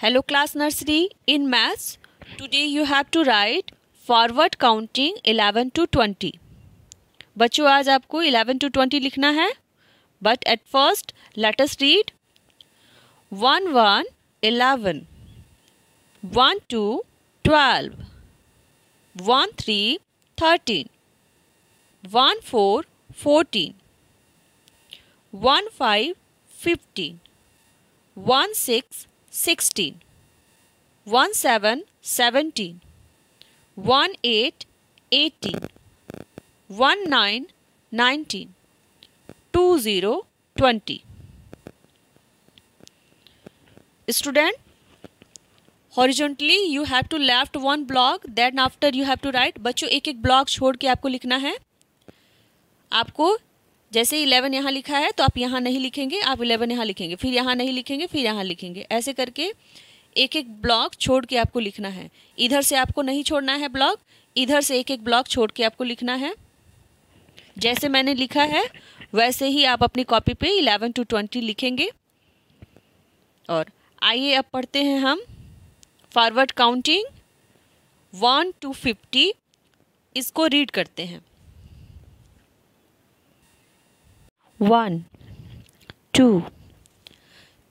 Hello class nursery in maths today you have to write forward counting 11 to 20 बच्चों, आज आपको 11 to 20 लिखना है। But at first let us read one one eleven one two twelve one three thirteen one four fourteen one five fifteen one six sixteen one seven seventeen one eight eighteen one nine nineteen two zero twenty student horizontally you have to left one block then after you have to write बच्चों एक एक block छोड़ के आपको लिखना है। आपको जैसे इलेवन यहाँ लिखा है तो आप यहाँ नहीं लिखेंगे, आप इलेवन यहाँ लिखेंगे, फिर यहाँ नहीं लिखेंगे, फिर यहाँ लिखेंगे। ऐसे करके एक एक ब्लॉक छोड़ के आपको लिखना है। इधर से आपको नहीं छोड़ना है ब्लॉक, इधर से एक एक ब्लॉक छोड़ के आपको लिखना है। जैसे मैंने लिखा है, वैसे ही आप अपनी कॉपी पे इलेवन टू ट्वेंटी लिखेंगे। और आइए अब पढ़ते हैं हम। Forward counting one to fifty, इसको रीड करते हैं। 1 2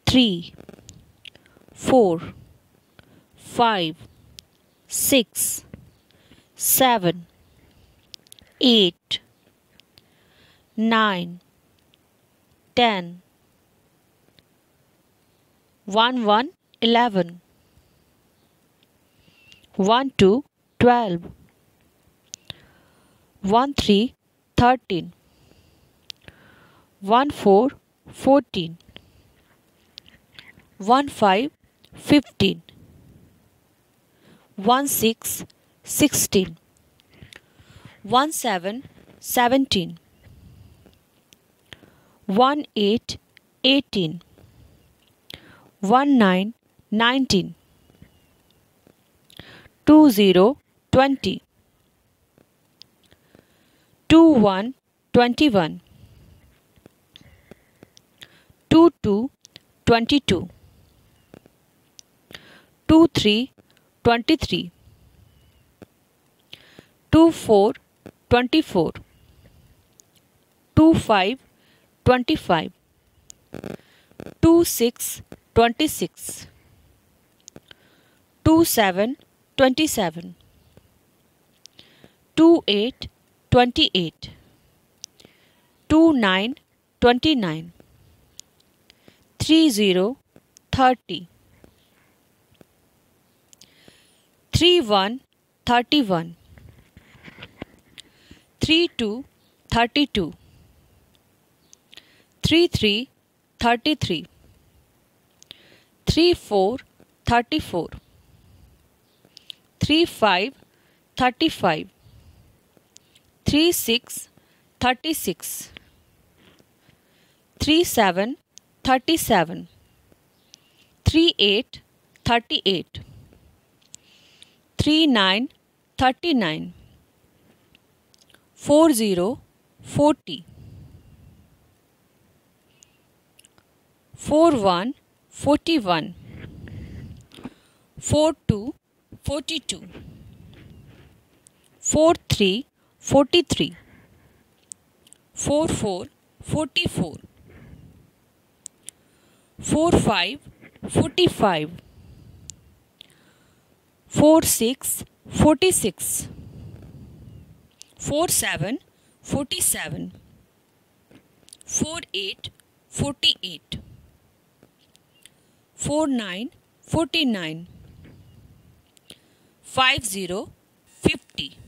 3 4 5 6 7 8 9 10 1 1 11 1 2 12 1 3 13 1 4 14 1 5 15 1 6 16 1 7 17 1 8 18 1 9 19 2 0 20 2 1 21 2 2 2 3 2 4 2 5 2 6 2 7 2 8 2 9 three zero thirty. Three one thirty one. Three two thirty two. Three three thirty three. Three four thirty four. Three five thirty five. Three six thirty six. Three seven 37 38 39 40 41 42 43 44 four five forty five four six forty six four seven forty seven four eight forty eight four nine forty nine five zero fifty.